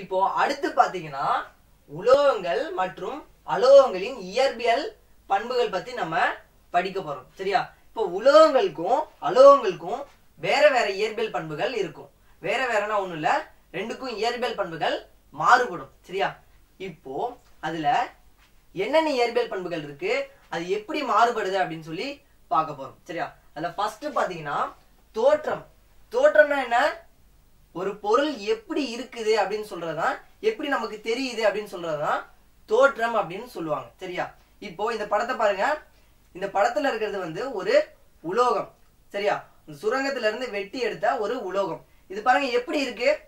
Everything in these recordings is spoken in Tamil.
இப்போ அடுத்து பாத்தீங்கன்னா உலோகங்கள் மற்றும் அலோகங்களின் இயற்பியல் பண்புகள் பத்தி நம்ம படிக்க போறோம். சரியா? இப்போ உலோகங்களுக்கும் அலோகங்களுக்கும் வேற வேற இயற்பியல் பண்புகள் இருக்கும். வேற வேறனா ஒண்ணும் இல்ல ரெண்டுக்கும் இயற்பியல் பண்புகள் மாறுபடும். சரியா? இப்போ அதுல என்னென்ன இயற்பியல் பண்புகள் இருக்கு அது எப்படி மாறுபடுது அப்படின்னு சொல்லி பார்க்க போறோம். சரியா? அதுல ஃபர்ஸ்ட் பாத்தீங்கன்னா தோற்றம். தோற்றம்னா என்ன? ஒரு பொருள் எப்படி இருக்குது அப்படின்னு சொல்றதுதான் எப்படி நமக்கு தெரியுது அப்படின்னு சொல்றதுதான் தோற்றம் அப்படின்னு சொல்லுவாங்க. சரியா? இப்போ இந்த படத்தை பாருங்க. இந்த படத்துல இருக்கிறது வந்து ஒரு உலோகம். சரியா? இந்த சுரங்கத்துல இருந்து வெட்டி எடுத்த ஒரு உலோகம். இது பாருங்க எப்படி இருக்கு?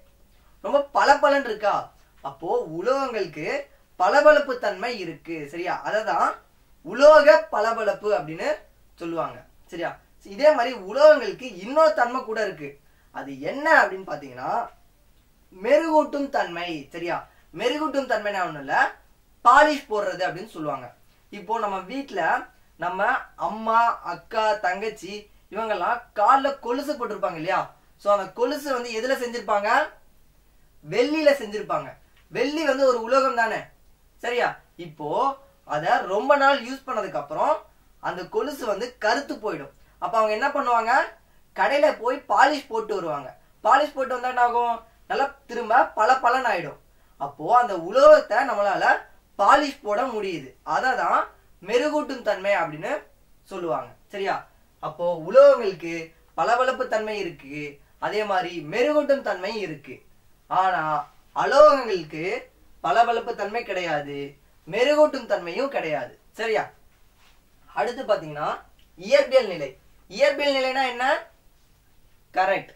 ரொம்ப பளபளன்னு இருக்கா? அப்போ உலோகங்களுக்கு பளபளப்பு தன்மை இருக்கு. சரியா? அததான் உலோக பளபளப்பு அப்படின்னு சொல்லுவாங்க. சரியா? இதே மாதிரி உலோகங்களுக்கு இன்னொரு தன்மை கூட இருக்கு. அது என்ன அப்படின்னு பாத்தீங்கன்னா மெருகூட்டும் தன்மை சரியா? மெருகூட்டும் தன்மைனா ஒண்ணும் இல்ல பாலிஷ் போடுறது அப்படின்னு சொல்லுவாங்க. இப்போ நம்ம வீட்டில் நம்ம அம்மா அக்கா தங்கச்சி இவங்கெல்லாம் கால்ல கொலுசு போட்டிருப்பாங்க இல்லையா? சோ அந்த கொலுசு வந்து எதுல செஞ்சிருப்பாங்க? வெள்ளியில செஞ்சிருப்பாங்க. வெள்ளி வந்து ஒரு உலோகம் தானே சரியா? இப்போ அத ரொம்ப நாள் யூஸ் பண்ணதுக்கு அப்புறம் அந்த கொலுசு வந்து கருத்து போயிடும். அப்ப அவங்க என்ன பண்ணுவாங்க? கடையில் போய் பாலிஷ் போட்டு வருவாங்க. பாலிஷ் போட்டு வந்தா என்ன ஆகும்? நல்லா திரும்ப பல பலன் ஆயிடும். அப்போ அந்த உலோகத்தை நம்மளால பாலிஷ் போட முடியுது. அதை தான் மெருகூட்டும் தன்மை அப்படின்னு சொல்லுவாங்க. சரியா? அப்போ உலோகங்களுக்கு பளபளப்பு தன்மை இருக்கு. அதே மாதிரி மெருகூட்டும் தன்மை இருக்கு. ஆனா அலோகங்களுக்கு பளபளப்பு தன்மை கிடையாது. மெருகூட்டும் தன்மையும் கிடையாது. சரியா? அடுத்து பாத்தீங்கன்னா இயற்பியல் நிலை. இயற்பியல் நிலைனா என்ன? கரெக்ட்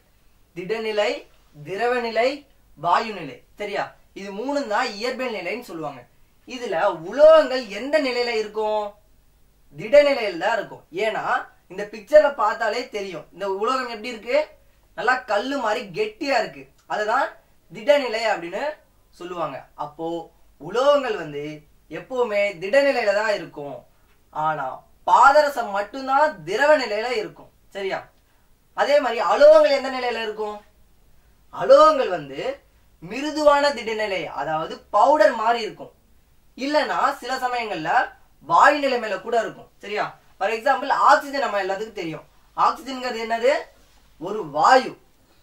திடநிலை திரவ நிலை வாயு நிலை சரியா? இது மூணும் தான் இயற்பியல் நிலைன்னு சொல்லுவாங்க. இதுல உலோகங்கள் எந்த நிலையில இருக்கும்? திடநிலையில தான் இருக்கும். ஏன்னா இந்த பிக்சர்ல பார்த்தாலே தெரியும். இந்த உலோகம் எப்படி இருக்கு? நல்லா கல்லு மாதிரி கெட்டியா இருக்கு. அதுதான் திடநிலை அப்படின்னு சொல்லுவாங்க. அப்போ உலோகங்கள் வந்து எப்பவுமே திடநிலையில தான் இருக்கும். ஆனா பாதரசம் மட்டும்தான் திரவ நிலையில இருக்கும். சரியா? அதே மாதிரி அலோகங்கள் எந்த நிலையில இருக்கும்? அலோகங்கள் வந்து மிருதுவான திடநிலை அதாவது பவுடர் மாதிரி இருக்கும். இல்லைன்னா சில சமயங்கள்ல வாயு நிலைமையில கூட இருக்கும். சரியா? ஃபார் எக்ஸாம்பிள் ஆக்சிஜன் நம்ம எல்லாத்துக்கும் தெரியும். ஆக்சிஜன்ங்கிறது என்னது? ஒரு வாயு.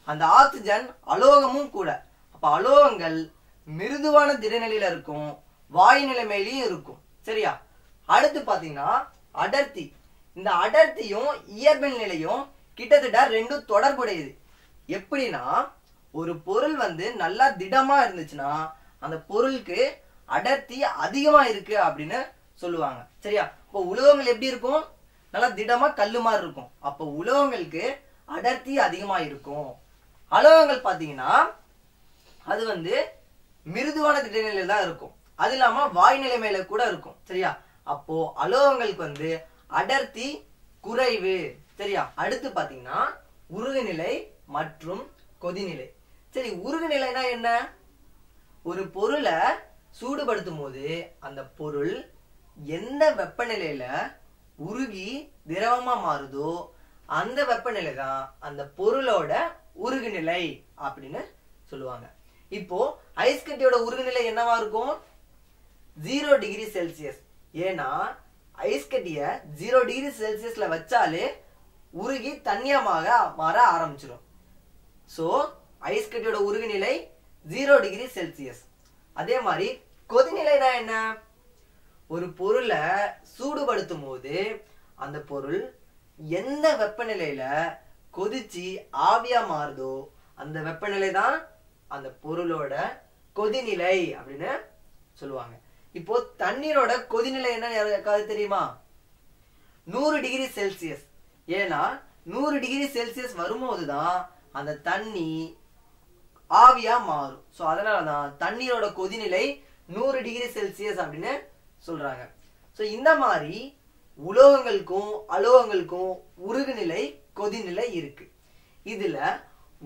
அந்த ஆக்சிஜன் அலோகமும் கூட. அப்ப அலோகங்கள் மிருதுவான திடநிலையில இருக்கும் வாயு நிலைமையிலையும் இருக்கும். சரியா? அடுத்து பாத்தீங்கன்னா அடர்த்தி. இந்த அடர்த்தியும் இயற்பின் நிலையும் கிட்டத்தட்ட ரெண்டும் தொடர்புடையது. எப்படின்னா ஒரு பொருள் வந்து நல்லா திடமா இருந்துச்சுன்னா அந்த பொருளுக்கு அடர்த்தி அதிகமா இருக்கு அப்படின்னு சொல்லுவாங்க. சரியா? இப்போ உலோகங்கள் எப்படி இருக்கும்? நல்லா திடமா கல்லு மாதிரி இருக்கும். அப்போ உலோகங்களுக்கு அடர்த்தி அதிகமா இருக்கும். அலோகங்கள் பாத்தீங்கன்னா அது வந்து மிருதுவான திடநிலையில தான் இருக்கும். அது இல்லாம வாய் நிலைமையில கூட இருக்கும். சரியா? அப்போ அலோகங்களுக்கு வந்து அடர்த்தி குறைவு. சரியா? அடுத்து பாத்தீங்கன்னா உருகுநிலை மற்றும் கொதிநிலை. சரி உருகுநிலைனா என்ன? ஒரு பொருளை சூடுபடுத்தும் போது அந்த பொருள் எந்த வெப்பநிலையில உருகி திரவமா மாறுதோ அந்த வெப்பநிலை தான் அந்த பொருளோட உருகுநிலை அப்படின்னு சொல்லுவாங்க. இப்போ ஐஸ் கட்டியோட உருகுநிலை என்னவா இருக்கும்? ஜீரோ டிகிரி செல்சியஸ் ஏன்னா ஐஸ் கட்டிய ஜீரோ டிகிரி செல்சியஸ்ல வச்சாலே உருகி தண்ணியமாக மாற ஆரம்பிச்சிடும் ஸோ ஐஸ் கட்டியோட உருகுநிலை ஜீரோ டிகிரி செல்சியஸ் அதே மாதிரி கொதிநிலைனா என்ன? ஒரு பொருளை சூடுபடுத்தும் போது அந்த பொருள் எந்த வெப்பநிலையில கொதிச்சு ஆவியா மாறுதோ அந்த வெப்பநிலை தான் அந்த பொருளோட கொதிநிலை அப்படின்னு சொல்லுவாங்க. இப்போ தண்ணீரோட கொதிநிலை என்ன யாருக்காவது தெரியுமா? நூறு டிகிரி செல்சியஸ் ஏன்னா நூறு டிகிரி செல்சியஸ் வரும்போது தான் அந்த தண்ணி ஆவியா மாறும். ஸோ அதனாலதான் தண்ணீரோட கொதிநிலை நூறு டிகிரி செல்சியஸ் அப்படின்னு சொல்றாங்க. ஸோ இந்த மாதிரி உலோகங்களுக்கும் அலோகங்களுக்கும் உருகுநிலை கொதிநிலை இருக்கு. இதுல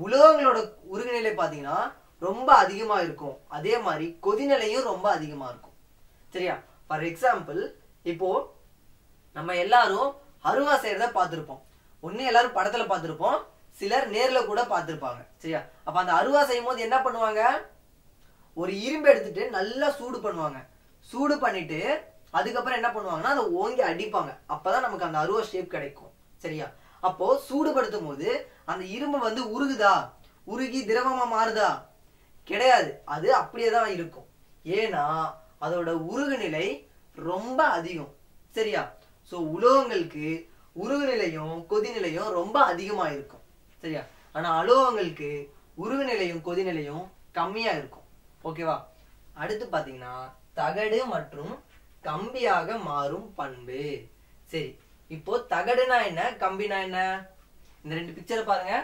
உலோகங்களோட உருகுநிலை பார்த்தீங்கன்னா ரொம்ப அதிகமா இருக்கும். அதே மாதிரி கொதிநிலையும் ரொம்ப அதிகமா இருக்கும். சரியா? ஃபார் எக்ஸாம்பிள் இப்போ நம்ம எல்லாரும் அருவா செய்யறத பார்த்திருப்போம். ஒண்ணு எல்லாரும் படத்துல பார்த்திருப்போம். சிலர் நேர்ல கூட பார்த்திருப்பாங்க. சரியா? அப்ப அந்த அருவா செய்யும் போது என்ன பண்ணுவாங்க? ஒரு இரும்பு எடுத்துட்டு நல்லா சூடு பண்ணுவாங்க. சூடு பண்ணிட்டு அதுக்கப்புறம் என்ன பண்ணுவாங்கன்னா அதை ஓங்கி அடிப்பாங்க. அப்பதான் நமக்கு அந்த அருவா ஷேப் கிடைக்கும். சரியா? அப்போ சூடுபடுத்தும் போது அந்த இரும்பு வந்து உருகுதா? உருகி திரவமா மாறுதா? கிடையாது. அது அப்படியே தான் இருக்கும். ஏன்னா அதோட உருகு நிலை ரொம்ப அதிகம். சரியா? சோ உலோகங்களுக்கு உருகு நிலையும் கொதிநிலையும் ரொம்ப அதிகமாக இருக்கும் சரியா? ஆனா அலோகங்களுக்கு உருகு நிலையும் கொதிநிலையும் கம்மியா இருக்கும் ஓகேவா? அடுத்து பாத்தீங்கன்னா தகடு மற்றும் கம்பியாக மாறும் பண்பு. சரி. இப்போ தகடுனா என்ன? கம்பினா என்ன? இந்த ரெண்டு பிக்சரை பாருங்க.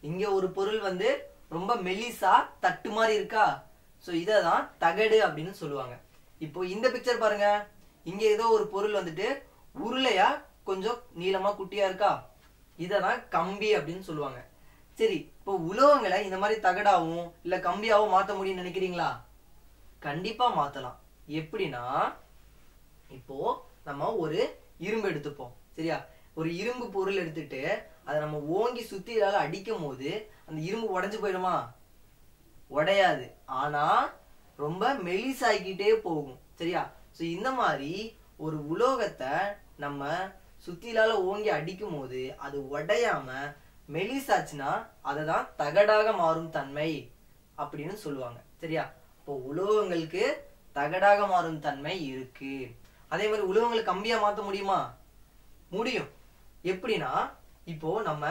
இங்க ஒரு பொருள் வந்து ரொம்ப மெலிசா தட்டு மாதிரி இருக்கா? சோ இததான் தகடு அப்படின்னு சொல்லுவாங்க. இப்போ இந்த பிக்சர் பாருங்க. இங்க ஏதோ ஒரு பொருள் வந்துட்டு உருளையா கொஞ்சம் நீளமா குட்டியா இருக்கா? இததான் கம்பி அப்படின்னு சொல்லுவாங்க. சரி இப்போ உலோகங்களை இந்த மாதிரி தகடாவும் இல்ல கம்பியாவும் மாத்த முடியும்னு நினைக்கிறீங்களா? கண்டிப்பா மாத்தலாம். எப்படின்னா இப்போ நம்ம ஒரு இரும்பு எடுத்துப்போம். சரியா? ஒரு இரும்பு பொருள் எடுத்துட்டு அதை நம்ம ஓங்கி சுத்தியால அடிக்கும் போது அந்த இரும்பு உடஞ்சு போயிடுமா? உடையாது. ஆனா ரொம்ப மெலிசாக்கிட்டே போகும். சரியா? சோ இந்த மாதிரி ஒரு உலோகத்தை நம்ம சுத்திலால ஓங்கி அடிக்கும் போது அது உடையாம மெலிசாச்சுன்னா அததான் தகடாக மாறும் தன்மை அப்படின்னு சொல்லுவாங்க. சரியா? இப்போ உலோகங்களுக்கு தகடாக மாறும் தன்மை இருக்கு. அதே மாதிரி உலோகங்களை கம்பியா மாத்த முடியுமா? முடியும். எப்படின்னா இப்போ நம்ம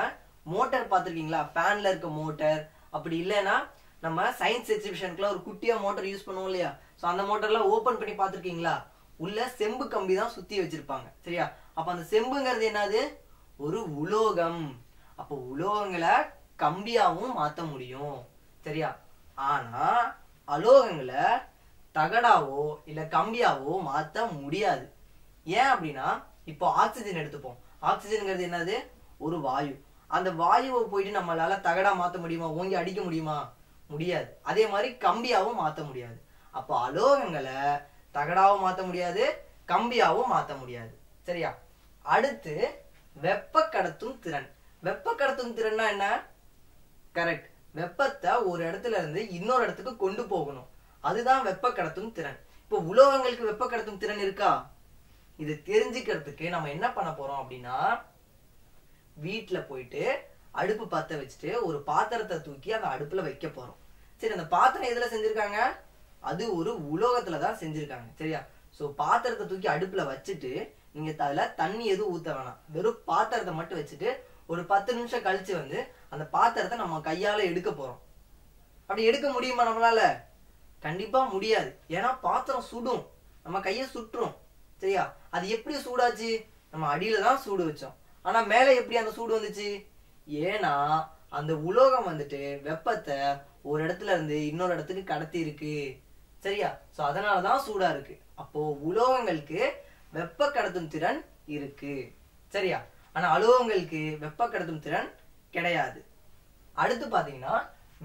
மோட்டார் பார்த்திருக்கீங்களா? ஃபேன்ல இருக்க மோட்டர் அப்படி இல்லைன்னா நம்ம சயின்ஸ் எக்ஸிபிஷனுக்குலாம் ஒரு குட்டியா மோட்டர் யூஸ் பண்ணுவோம் இல்லையா? ஸோ அந்த மோட்டர்லாம் ஓப்பன் பண்ணி பார்த்துருக்கீங்களா? உள்ள செம்பு கம்பி தான் சுத்தி வச்சிருப்பாங்க. சரியா? அப்ப அந்த செம்புங்கிறது என்னது? ஒரு உலோகம். அப்போ உலோகங்களை கம்பியாவும் மாத்த முடியும். சரியா? ஆனா அலோகங்களை தகடாவோ இல்ல கம்பியாவோ மாத்த முடியாது. ஏன் அப்படின்னா இப்போ ஆக்சிஜன் எடுத்துப்போம். ஆக்சிஜனுங்கிறது என்னது? ஒரு வாயு. அந்த வாயுவை போயிட்டு நம்மளால தகடா மாத்த முடியுமா? ஓங்கி அடிக்க முடியுமா? முடியாது. அதே மாதிரி கம்பியாவும் மாத்த முடியாது. அப்போ அலோகங்களை தகடாவும் மாத்த முடியாது கம்பியாவும் மாத்த முடியாது. சரியா? அடுத்து வெப்ப கடத்தும் திறன். வெப்ப கடத்தும் திறன்னா என்ன? கரெக்ட் வெப்பத்தை ஒரு இடத்துல இருந்து இன்னொரு இடத்துக்கு கொண்டு போகணும். அதுதான் வெப்ப கடத்தும் திறன். இப்போ உலோகங்களுக்கு வெப்ப கடத்தும் திறன் இருக்கா? இது தெரிஞ்சுக்கிறதுக்கு நம்ம என்ன பண்ண போறோம் அப்படின்னா வீட்டில் போயிட்டு அடுப்பு பத்த வச்சுட்டு ஒரு பாத்திரத்தை தூக்கி அந்த அடுப்புல வைக்க போறோம். சரி அந்த பாத்திரம் எதுல செஞ்சிருக்காங்க? அது ஒரு உலோகத்துல தான் செஞ்சிருக்காங்க சரியா? ஸோ பாத்திரத்தை தூக்கி அடுப்புல வச்சுட்டு நீங்க அதுல தண்ணி எதுவும் ஊத்த வேணாம். வெறும் பாத்திரத்தை மட்டும் வச்சுட்டு ஒரு பத்து நிமிஷம் கழிச்சு வந்து அந்த பாத்திரத்தை நம்ம கையால எடுக்க போறோம். அப்படி எடுக்க முடியுமா நம்மளால? கண்டிப்பா முடியாது. ஏன்னா பாத்திரம் சுடும். நம்ம கைய சுற்றும் சரியா? அது எப்படி சூடாச்சு? நம்ம அடியில தான் சூடு வச்சோம். ஆனா மேல எப்படி அந்த சூடு வந்துச்சு? ஏன்னா அந்த உலோகம் வந்துட்டு வெப்பத்தை ஒரு இடத்துல இருந்து இன்னொரு இடத்துக்கு கடத்தி இருக்கு சரியா? சோ அதனாலதான் சூடா இருக்கு. அப்போ உலோகங்களுக்கு வெப்ப கடத்தும் திறன் இருக்கு. சரியா? ஆனா அலோகங்களுக்கு வெப்ப கடத்தும் திறன் கிடையாது. அடுத்து பாத்தீங்கன்னா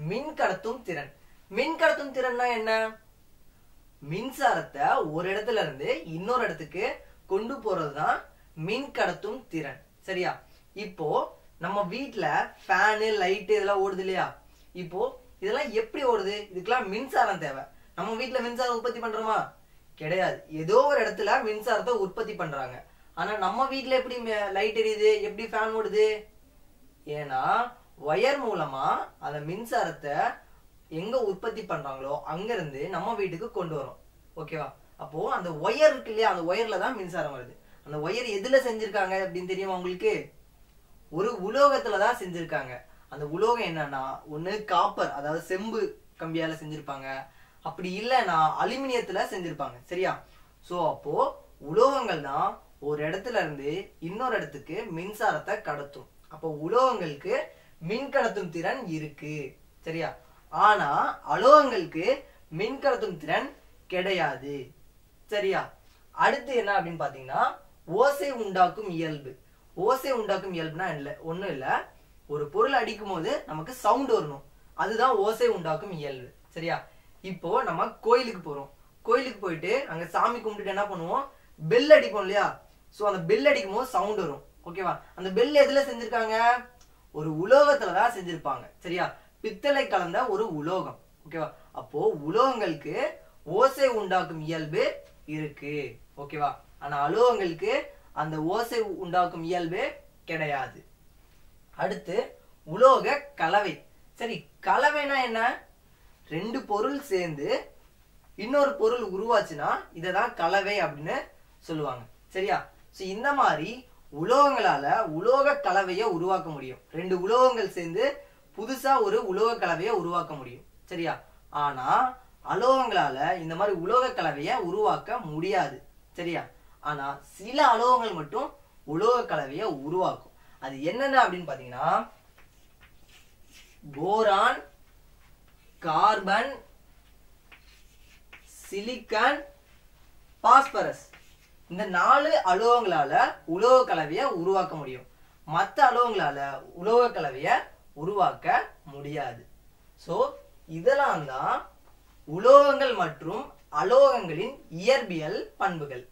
மின் கடத்தும் திறன். மின் கடத்தும் திறன்னா என்ன? மின்சாரத்தை ஒரு இடத்துல இருந்து இன்னொரு இடத்துக்கு கொண்டு போறதுதான் மின் கடத்தும் திறன். சரியா? இப்போ நம்ம வீட்டில் ஃபேனு லைட்டு இதெல்லாம் ஓடுது இல்லையா? இப்போ இதெல்லாம் எப்படி ஓடுது? இதுக்கெல்லாம் மின்சாரம் தேவை. நம்ம வீட்டில் மின்சாரம் உற்பத்தி பண்றோமா? கிடையாது. ஏதோ ஒரு இடத்துல மின்சாரத்தை உற்பத்தி பண்றாங்க. ஆனா நம்ம வீட்டில் எப்படி லைட் எரியுது? எப்படி ஃபேன் ஓடுது? ஏன்னா ஒயர் மூலமா அந்த மின்சாரத்தை எங்க உற்பத்தி பண்றாங்களோ அங்கேருந்து நம்ம வீட்டுக்கு கொண்டு வரோம். ஓகேவா? அப்போ அந்த ஒயர் இருக்கு இல்லையா? அந்த ஒயர்ல தான் மின்சாரம் வருது. அந்த ஒயர் எதுல செஞ்சிருக்காங்க அப்படின்னு தெரியுமா உங்களுக்கு? ஒரு உலோகத்தில் தான் செஞ்சிருக்காங்க. அந்த உலோகம் என்னன்னா ஒண்ணு காப்பர் அதாவது செம்பு கம்பியால செஞ்சிருப்பாங்க. அப்படி இல்லைன்னா அலுமினியத்துல செஞ்சிருப்பாங்க. சரியா? சோ அப்போ உலோகங்கள் தான் ஒரு இடத்துல இருந்து இன்னொரு இடத்துக்கு மின்சாரத்தை கடத்தும். அப்போ உலோகங்களுக்கு மின் கடத்தும் திறன் இருக்கு. சரியா? ஆனா அலோகங்களுக்கு மின் கடத்தும் திறன் கிடையாது. சரியா? அடுத்து என்ன அப்படின்னு பாத்தீங்கன்னா ஓசை உண்டாக்கும் இயல்பு. ஓசை உண்டாக்கும் இயல்புனா இல்ல ஒண்ணும் இல்ல. ஒரு பொருள் அடிக்கும் போது நமக்கு சவுண்ட் வரணும். அதுதான் ஓசை உண்டாக்கும் இயல்பு. சரியா? இப்போ நம்ம கோயிலுக்கு போறோம். கோயிலுக்கு போயிட்டு அங்க சாமி கும்பிட்டுட்டு என்ன பண்ணுவோம்? பெல் அடிப்போம் இல்லையா? சோ அந்த பெல் அடிக்கும் போது சவுண்ட் வரும். ஓகேவா அந்த பெல் எதுல செஞ்சிருக்காங்க? ஒரு உலோகத்துலதான் செஞ்சிருப்பாங்க. சரியா? பித்தளை கலந்த ஒரு உலோகம். ஓகேவா அப்போ உலோகங்களுக்கு ஓசை உண்டாக்கும் இயல்பு இருக்கு. ஓகேவா ஆனா அலோகங்களுக்கு அந்த ஓசை உண்டாக்கும் இயல்பு கிடையாது. அடுத்து உலோக கலவை. சரி கலவைனா என்ன? ரெண்டு பொருள் சேர்ந்து இன்னொரு பொருள் உருவாச்சுன்னா இதை தான் கலவை அப்படின்னு சொல்லுவாங்க. சரியா? ஸோ இந்த மாதிரி உலோகங்களால உலோக கலவையை உருவாக்க முடியும். ரெண்டு உலோகங்கள் சேர்ந்து புதுசா ஒரு உலோக கலவையை உருவாக்க முடியும். சரியா? ஆனா அலோகங்களால இந்த மாதிரி உலோக கலவையை உருவாக்க முடியாது. சரியா? ஆனா சில அலோகங்கள் மட்டும் உலோக கலவையை உருவாக்கும். அது என்னென்ன அப்படின்னு பாத்தீங்கன்னா போரான் கார்பன் சிலிக்கன் பாஸ்பரஸ். இந்த நாலு அலோகங்களால உலோக கலவையை உருவாக்க முடியும். மற்ற அலோகங்களால உலோக கலவையை உருவாக்க முடியாது. ஸோ இதெல்லாம் தான் உலோகங்கள் மற்றும் அலோகங்களின் இயற்பியல் பண்புகள்.